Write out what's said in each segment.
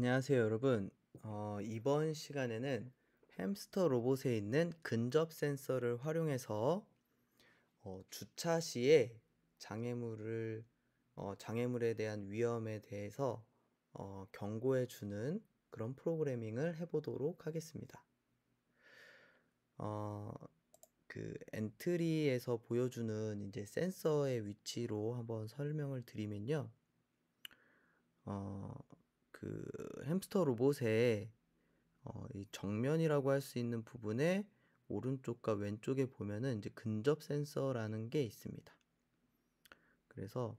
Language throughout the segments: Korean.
안녕하세요, 여러분. 어, 이번 시간에는 햄스터 로봇에 있는 근접 센서를 활용해서 어, 주차 시에 장애물을 어, 장애물에 대한 위험에 대해서 어, 경고해 주는 그런 프로그래밍을 해보도록 하겠습니다. 어, 그 엔트리에서 보여주는 이제 센서의 위치로 한번 설명을 드리면요. 어, 그 햄스터 로봇의 어, 이 정면이라고 할 수 있는 부분에 오른쪽과 왼쪽에 보면은 이제 근접 센서라는 게 있습니다. 그래서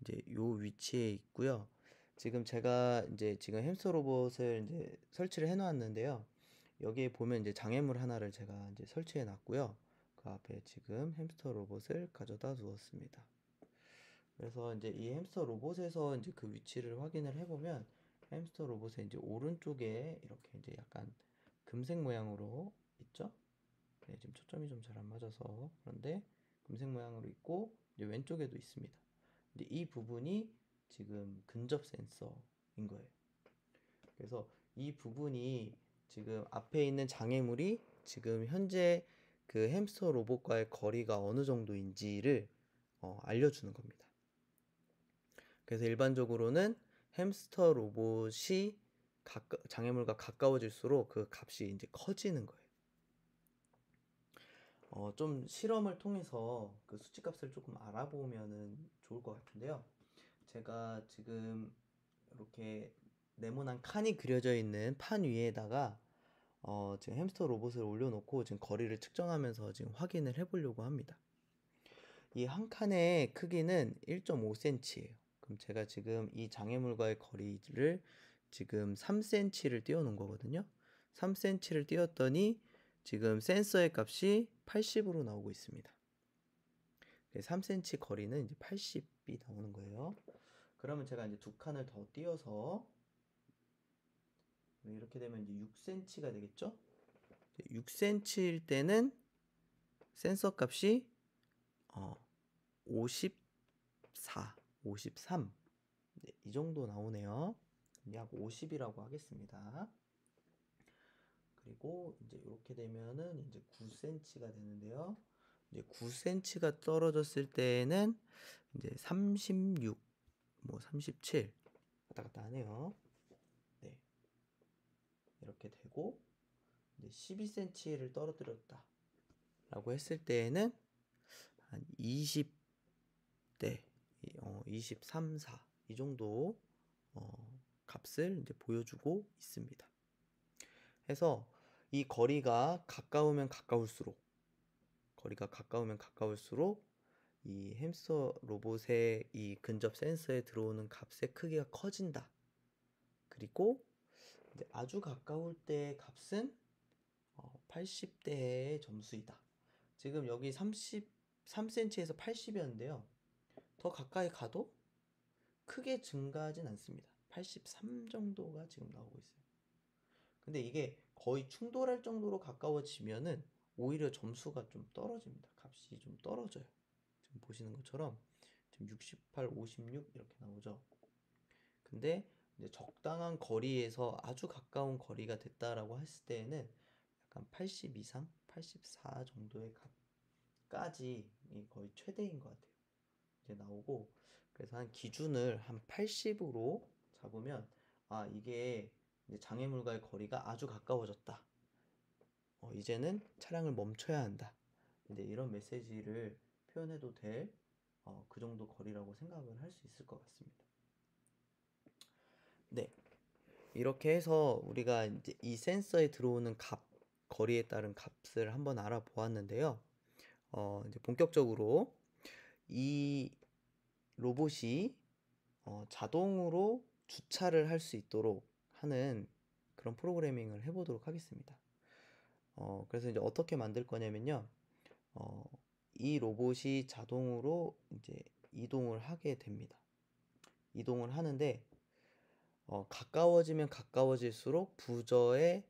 이제 요 위치에 있고요. 지금 제가 이제 지금 햄스터 로봇을 이제 설치를 해 놨는데요. 여기에 보면 이제 장애물 하나를 제가 이제 설치해 놨고요. 그 앞에 지금 햄스터 로봇을 가져다 두었습니다. 그래서 이제 이 햄스터 로봇에서 이제 그 위치를 확인을 해보면 햄스터 로봇의 이제 오른쪽에 이렇게 이제 약간 금색 모양으로 있죠? 네, 지금 초점이 좀 잘 안 맞아서 그런데 금색 모양으로 있고 이제 왼쪽에도 있습니다. 이제 이 부분이 지금 근접 센서인 거예요. 그래서 이 부분이 지금 앞에 있는 장애물이 지금 현재 그 햄스터 로봇과의 거리가 어느 정도인지를 어, 알려주는 겁니다. 그래서 일반적으로는 햄스터 로봇이 가까, 장애물과 가까워질수록 그 값이 이제 커지는 거예요. 어, 좀 실험을 통해서 그 수치값을 조금 알아보면은 좋을 것 같은데요. 제가 지금 이렇게 네모난 칸이 그려져 있는 판 위에다가 어, 지금 햄스터 로봇을 올려놓고 지금 거리를 측정하면서 지금 확인을 해보려고 합니다. 이 한 칸의 크기는 1.5cm예요. 그럼 제가 지금 이 장애물과의 거리를 지금 3cm를 띄워 놓은 거거든요. 3cm를 띄웠더니 지금 센서의 값이 80으로 나오고 있습니다. 3cm 거리는 이제 80이 나오는 거예요. 그러면 제가 이제 두 칸을 더 띄워서 이렇게 되면 이제 6cm가 되겠죠? 6cm일 때는 센서 값이 어, 54 53. 네, 이 정도 나오네요. 약 50이라고 하겠습니다. 그리고 이제 이렇게 되면은 이제 9cm가 되는데요. 이제 9cm가 떨어졌을 때는 이제 36, 뭐 37, 왔다 갔다 하네요. 네. 이렇게 되고, 이제 12cm를 떨어뜨렸다. 라고 했을 때에는 한 20대, 어, 23, 4. 이 정도 어, 값을 이제 보여주고 있습니다. 해서 이 거리가 가까우면 가까울수록 거리가 가까우면 가까울수록 이 햄스터 로봇의 이 근접 센서에 들어오는 값의 크기가 커진다. 그리고 아주 가까울 때 값은 어, 80대의 점수이다. 지금 여기 33cm에서 80이었는데요. 더 가까이 가도 크게 증가하진 않습니다. 83 정도가 지금 나오고 있어요. 근데 이게 거의 충돌할 정도로 가까워지면은 오히려 점수가 좀 떨어집니다. 값이 좀 떨어져요. 지금 보시는 것처럼 지금 68, 56 이렇게 나오죠. 근데 이제 적당한 거리에서 아주 가까운 거리가 됐다라고 했을 때에는 약간 80 이상, 84 정도의 값까지 거의 최대인 것 같아요. 이제 나오고 그래서 한 기준을 한 80으로 잡으면 아 이게 장애물과의 거리가 아주 가까워졌다. 어, 이제는 차량을 멈춰야 한다. 이제 이런 메시지를 표현해도 될그 어, 그 정도 거리라고 생각을 할 수 있을 것 같습니다. 네. 이렇게 해서 우리가 이제 이 센서에 들어오는 값, 거리에 따른 값을 한번 알아보았는데요. 어, 이제 본격적으로 이 로봇이 어, 자동으로 주차를 할 수 있도록 하는 그런 프로그래밍을 해보도록 하겠습니다. 어, 그래서 이제 어떻게 만들 거냐면요. 어, 이 로봇이 자동으로 이제 이동을 하게 됩니다. 이동을 하는데, 어, 가까워지면 가까워질수록 부저의,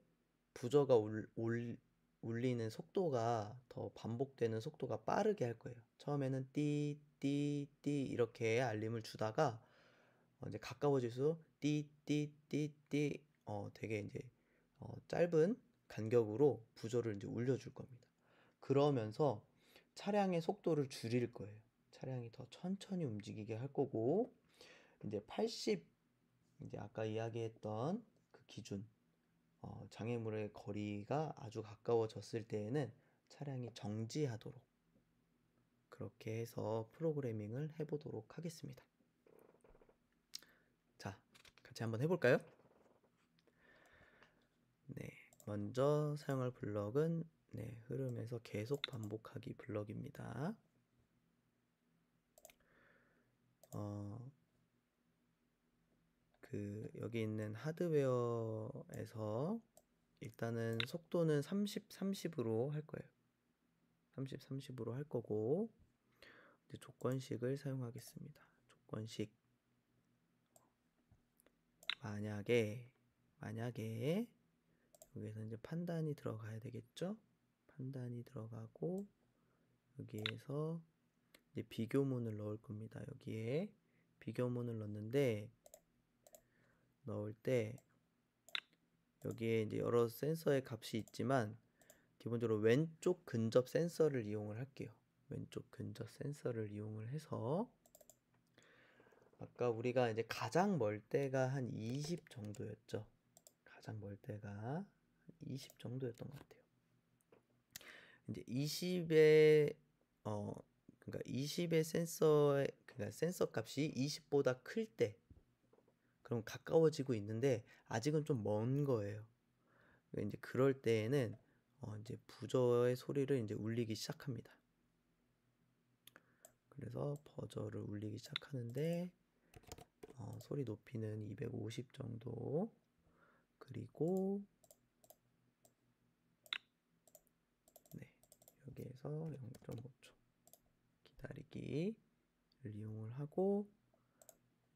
부저가 울, 울, 울리는 속도가 더 반복되는 속도가 빠르게 할 거예요. 처음에는 띠, 띠, 띠 이렇게 알림을 주다가 어, 이제 가까워질수록 띠 띠 띠 띠 어 되게 이제 어, 짧은 간격으로 부저를 이제 울려줄 겁니다. 그러면서 차량의 속도를 줄일 거예요. 차량이 더 천천히 움직이게 할 거고 이제 80 이제 아까 이야기했던 그 기준 어, 장애물의 거리가 아주 가까워졌을 때에는 차량이 정지하도록 그렇게 해서 프로그래밍을 해보도록 하겠습니다. 자, 같이 한번 해볼까요? 네, 먼저 사용할 블럭은 네, 흐름에서 계속 반복하기 블럭입니다. 어, 그 여기 있는 하드웨어에서 일단은 속도는 30, 30으로 할 거예요. 30, 30으로 할 거고 이제 조건식을 사용하겠습니다. 조건식 만약에 만약에 여기에서 이제 판단이 들어가야 되겠죠? 판단이 들어가고 여기에서 이제 비교문을 넣을 겁니다. 여기에 비교문을 넣는데 넣을 때 여기에 이제 여러 센서의 값이 있지만 기본적으로 왼쪽 근접 센서를 이용을 할게요. 왼쪽 근접 센서를 이용을 해서 아까 우리가 이제 가장 멀 때가 한 20 정도였죠. 가장 멀 때가 20 정도였던 것 같아요. 이제 20의 어 그러니까 20의 센서의 그러니까 센서 값이 20보다 클 때 그럼 가까워지고 있는데 아직은 좀 먼 거예요. 이제 그럴 때에는 어 이제 부저의 소리를 이제 울리기 시작합니다. 그래서 버저를 울리기 시작하는데 어, 소리 높이는 250 정도 그리고 네 여기에서 0.5초 기다리기를 이용을 하고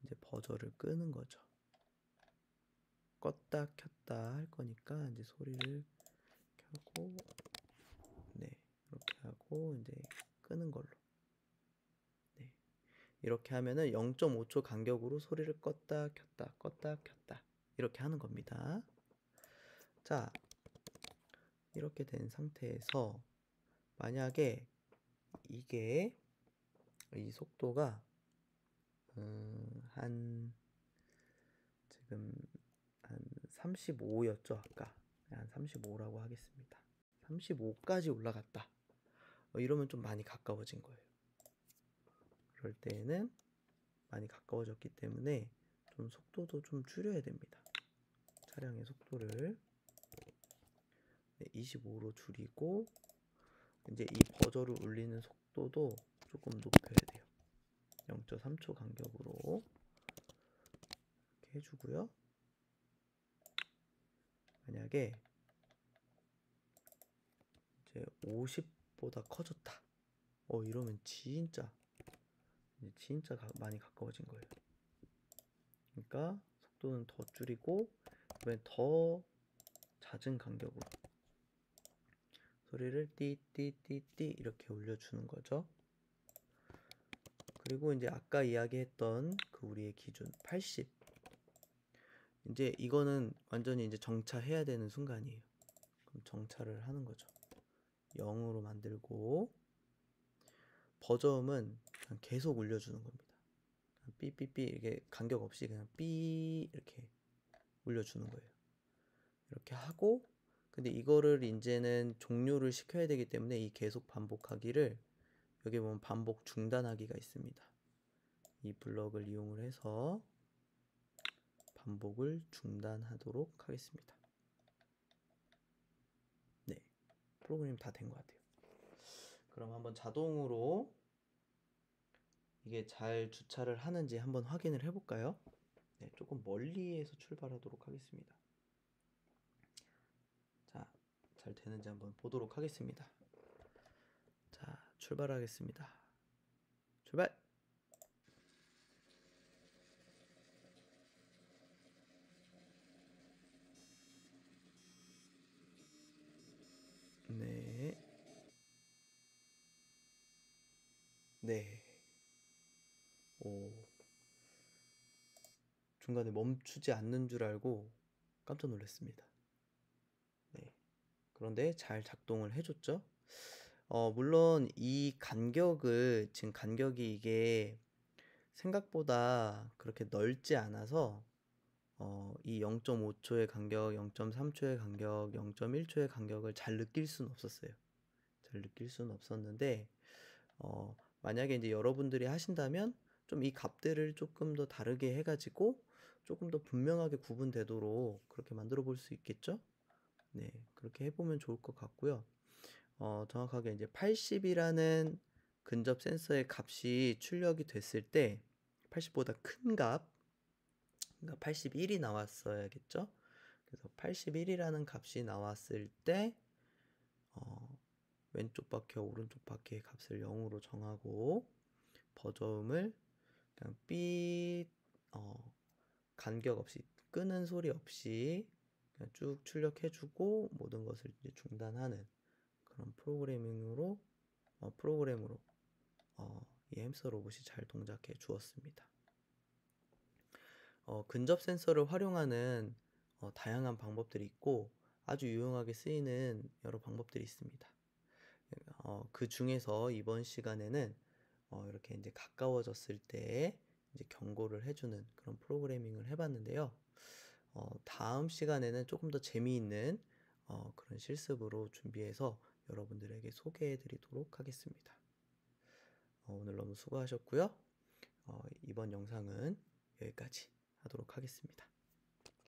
이제 버저를 끄는 거죠. 껐다 켰다 할 거니까 이제 소리를 켜고 네 이렇게 하고 이제 끄는 걸로 네 이렇게 하면은 0.5초 간격으로 소리를 껐다 켰다 껐다 켰다 이렇게 하는 겁니다. 자 이렇게 된 상태에서 만약에 이게 이 속도가 음, 한 지금 한 35였죠 아까. 한 35라고 하겠습니다. 35까지 올라갔다. 어, 이러면 좀 많이 가까워진 거예요. 그럴 때에는 많이 가까워졌기 때문에 좀 속도도 좀 줄여야 됩니다. 차량의 속도를. 네, 25로 줄이고 이제 이 버저를 울리는 속도도 조금 높여야 돼요. 0.3초 간격으로 이렇게 해주고요. 만약에 이제 50보다 커졌다. 어 이러면 진짜 진짜 가, 많이 가까워진 거예요. 그러니까 속도는 더 줄이고 이번엔 더 잦은 간격으로 소리를 띠띠띠띠 이렇게 올려주는 거죠. 그리고 이제 아까 이야기했던 그 우리의 기준 80 이제 이거는 완전히 이제 정차해야 되는 순간이에요. 그럼 정차를 하는 거죠. 0으로 만들고 버저음은 계속 울려주는 겁니다. 삐삐삐 이렇게 간격 없이 그냥 삐 이렇게 울려주는 거예요. 이렇게 하고 근데 이거를 이제는 종료를 시켜야 되기 때문에 이 계속 반복하기를 여기 보면 반복 중단하기가 있습니다. 이 블럭을 이용을 해서 반복을 중단하도록 하겠습니다. 네, 프로그램 다 된 것 같아요. 그럼 한번 자동으로 이게 잘 주차를 하는지 한번 확인을 해볼까요? 네, 조금 멀리에서 출발하도록 하겠습니다. 자, 잘 되는지 한번 보도록 하겠습니다. 출발하겠습니다. 출발! 네. 네. 오. 중간에 멈추지 않는 줄 알고 깜짝 놀랐습니다. 네. 그런데 잘 작동을 해줬죠. 어, 물론 이 간격을, 지금 간격이 이게 생각보다 그렇게 넓지 않아서 어, 이 0.5초의 간격, 0.3초의 간격, 0.1초의 간격을 잘 느낄 수는 없었어요. 잘 느낄 수는 없었는데 어, 만약에 이제 여러분들이 하신다면 좀 이 값들을 조금 더 다르게 해가지고 조금 더 분명하게 구분되도록 그렇게 만들어 볼 수 있겠죠? 네, 그렇게 해보면 좋을 것 같고요. 어, 정확하게 이제 80이라는 근접 센서의 값이 출력이 됐을 때 80보다 큰 값, 그러니까 81이 나왔어야겠죠? 그래서 81이라는 값이 나왔을 때 어, 왼쪽 바퀴와 오른쪽 바퀴의 값을 0으로 정하고 버저음을 그냥 삐 어, 간격 없이 끄는 소리 없이 그냥 쭉 출력해주고 모든 것을 이제 중단하는 그런 프로그래밍으로 어, 프로그램으로 어, 이 햄스터 로봇이 잘 동작해 주었습니다. 어, 근접 센서를 활용하는 어, 다양한 방법들이 있고 아주 유용하게 쓰이는 여러 방법들이 있습니다. 어, 그 중에서 이번 시간에는 어, 이렇게 이제 가까워졌을 때 이제 경고를 해주는 그런 프로그래밍을 해봤는데요. 어, 다음 시간에는 조금 더 재미있는 어, 그런 실습으로 준비해서 여러분들에게 소개해 드리도록 하겠습니다. 어, 오늘 너무 수고하셨고요. 어, 이번 영상은 여기까지 하도록 하겠습니다.